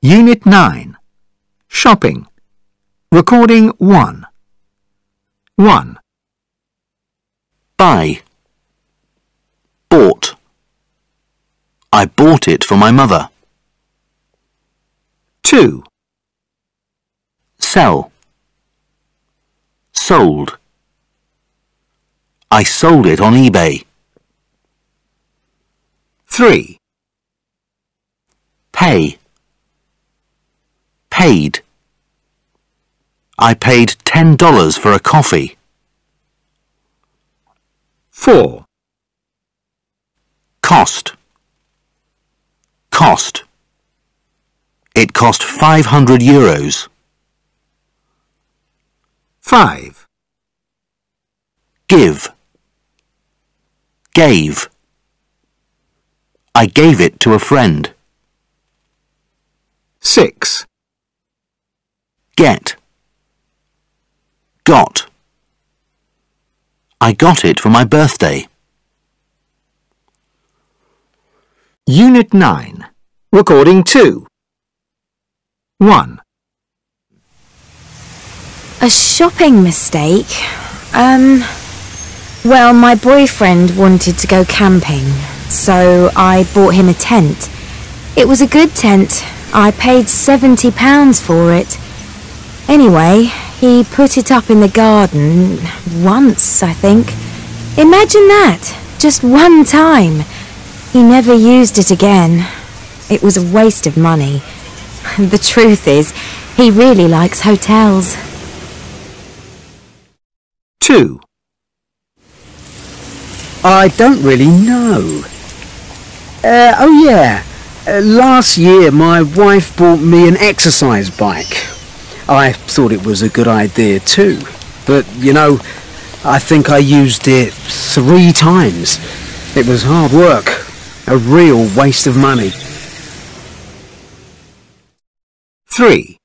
Unit 9. Shopping. Recording 1. 1. Buy. Bought. I bought it for my mother. 2. Sell. Sold. I sold it on eBay. 3. Pay. Paid. I paid ten dollars for a coffee. 4. Cost. Cost. It cost 500 euros. 5. Give. Gave. I gave it to a friend. 6. Get. Got. I got it for my birthday. Unit 9. Recording 2. 1. A shopping mistake? Um, well, my boyfriend wanted to go camping, so I bought him a tent. It was a good tent. I paid £70 for it. Anyway, he put it up in the garden once, I think. Imagine that! Just one time. He never used it again. It was a waste of money. The truth is, he really likes hotels. 2. I don't really know. Uh, oh yeah, uh, last year my wife bought me an exercise bike. I thought it was a good idea too, but you know, I think I used it three times. It was hard work, a real waste of money. 3.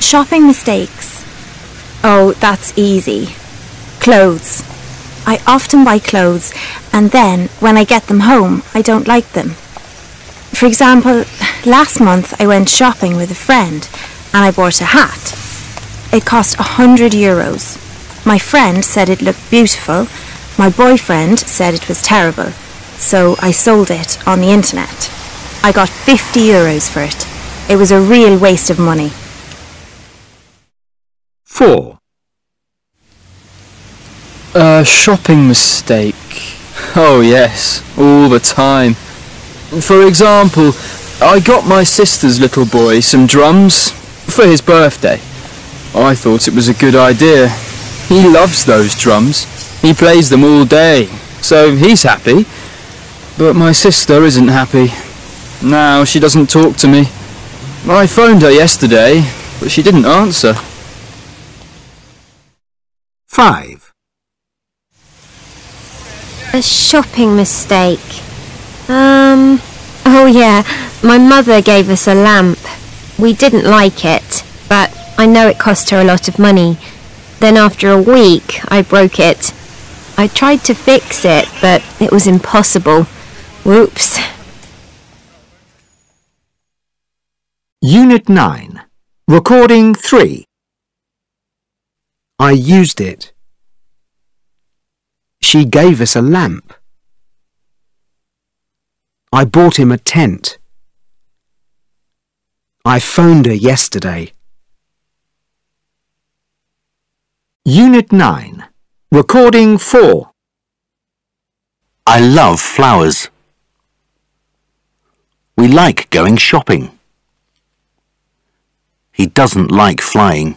Shopping mistakes. Oh, that's easy. Clothes. I often buy clothes and then when I get them home, I don't like them. For example, last month I went shopping with a friend and I bought a hat. It cost a hundred euros. My friend said it looked beautiful. My boyfriend said it was terrible. So I sold it on the internet. I got 50 euros for it. It was a real waste of money. 4. A shopping mistake. Oh yes, all the time. For example, I got my sister's little boy some drums for his birthday. I thought it was a good idea. He loves those drums. He plays them all day, so he's happy. But my sister isn't happy. Now she doesn't talk to me. I phoned her yesterday, but she didn't answer. 5. A shopping mistake. Um, oh yeah, my mother gave us a lamp. We didn't like it, but I know it cost her a lot of money. Then after a week, I broke it. I tried to fix it, but it was impossible. Whoops. Unit 9. Recording 3. I used it. She gave us a lamp. I bought him a tent. I phoned her yesterday. Unit 9. Recording 4. I love flowers. We like going shopping. He doesn't like flying.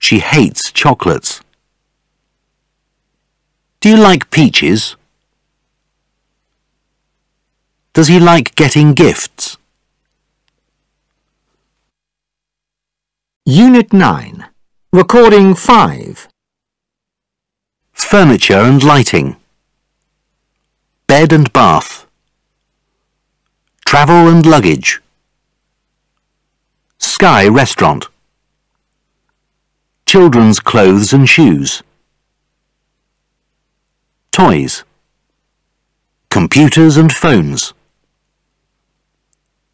She hates chocolates. Do you like peaches? Does he like getting gifts? Unit 9. Recording 5. Furniture and lighting. Bed and bath. Travel and luggage. Sky restaurant. Children's clothes and shoes. Toys. Computers and phones.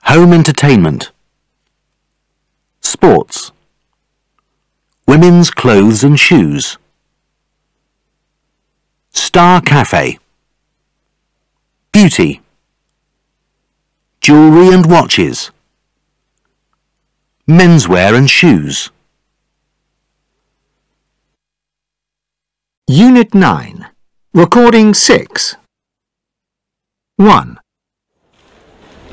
Home entertainment. Sports. Women's clothes and shoes. Star Cafe. Beauty. Jewellery and watches. Menswear and shoes. Unit 9. Recording 6. 1.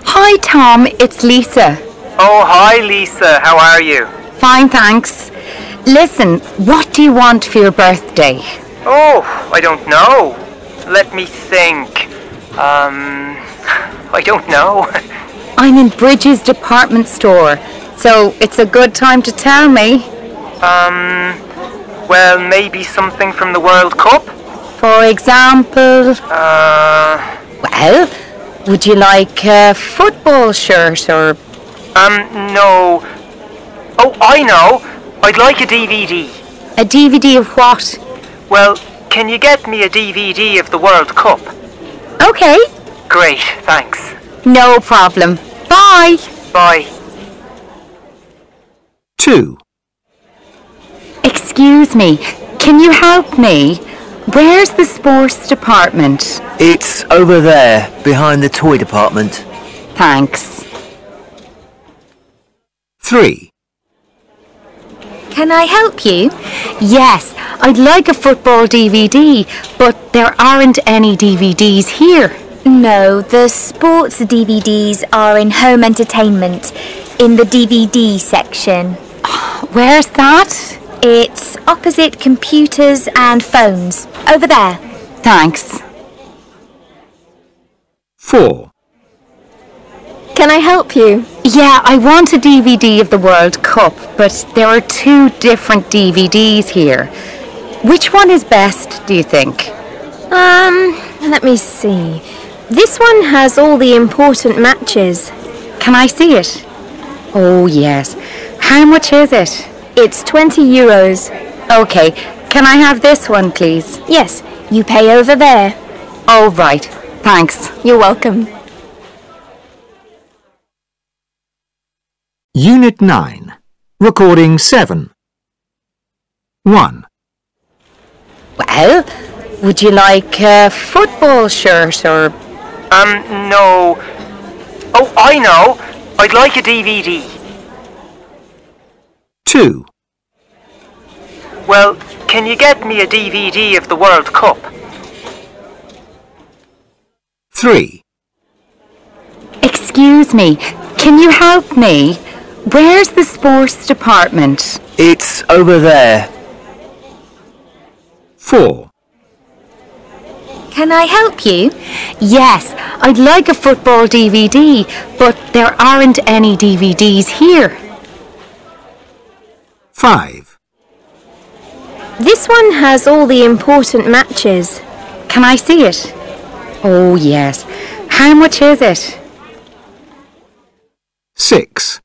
Hi, Tom. It's Lisa. Oh, hi Lisa, how are you? Fine, thanks. Listen, what do you want for your birthday? Oh, I don't know. Let me think. Um, I don't know. I'm in Bridges department store, so it's a good time to tell me. Um, well, maybe something from the World Cup? For example, Uh, well, would you like a football shirt or um, no. Oh, I know. I'd like a DVD. a DVD of what? Well, can you get me a DVD of the World Cup? Okay, Great, thanks. no problem. Bye. Bye. 2. Excuse me, can you help me? Where's the sports department? It's over there, behind the toy department. Thanks. 3. Can I help you? Yes, I'd like a football DVD, but there aren't any DVDs here. No, the sports DVDs are in home entertainment, in the DVD section. Where's that? It's opposite computers and phones. Over there. Thanks. 4. Can I help you? Yeah, I want a DVD of the World Cup, but there are two different DVDs here. Which one is best, do you think? Um, let me see. This one has all the important matches. Can I see it? Oh, yes. How much is it? It's 20 euros. Okay, can I have this one, please? Yes, you pay over there. All right, thanks. You're welcome. Unit 9. Recording 7. 1. Well, would you like a football shirt or Um, no. Oh, I know. I'd like a DVD. 2. Well, can you get me a DVD of the World Cup? 3. Excuse me, can you help me? Where's the sports department? It's over there. 4. Can I help you? Yes, I'd like a football DVD, but there aren't any DVDs here. 5. This one has all the important matches. Can I see it? Oh, yes. How much is it? 6.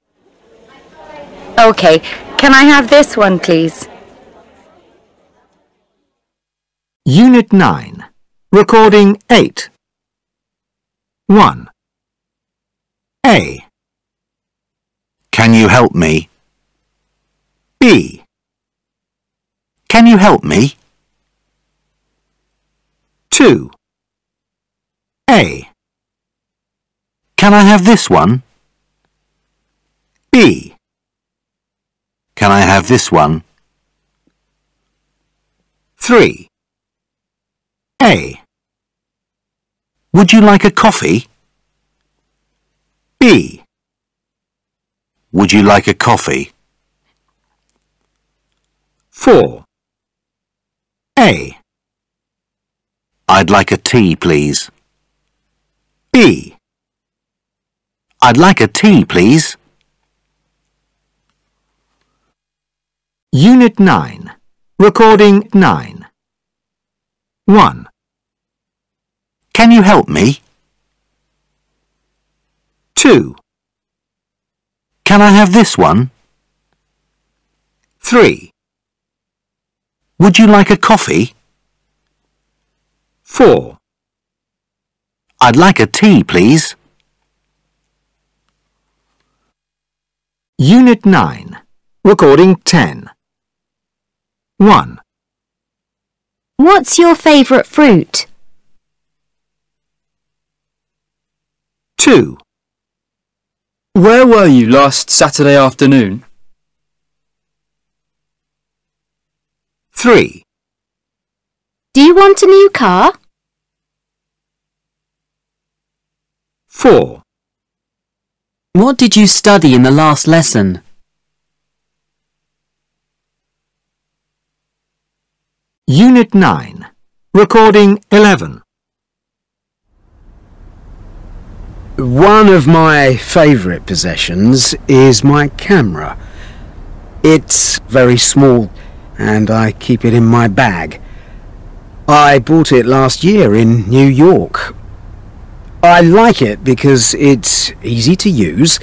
Okay, can I have this one, please? Unit 9. Recording 8. 1. A. Can you help me? B. Can you help me? 2. A. Can I have this one? B. Can I have this one? 3. A. Would you like a coffee? B. Would you like a coffee? 4. A. I'd like a tea, please. B. I'd like a tea, please. Unit 9. Recording 9. 1. Can you help me? 2. Can I have this one? 3. Would you like a coffee? 4. I'd like a tea, please. Unit 9. Recording 10. 1, What's your favourite fruit? 2, Where were you last Saturday afternoon? 3, Do you want a new car? 4, What did you study in the last lesson? Unit 9. Recording 11. One of my favourite possessions is my camera. It's very small and I keep it in my bag. I bought it last year in New York. I like it because it's easy to use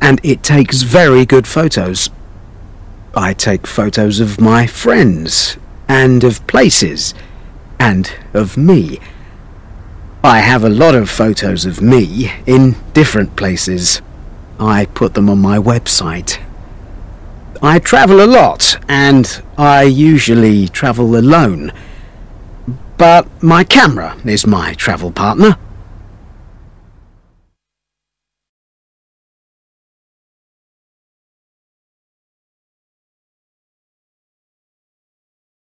and it takes very good photos. I take photos of my friends and of places and of me. I have a lot of photos of me in different places. I put them on my website. I travel a lot and I usually travel alone. But my camera is my travel partner.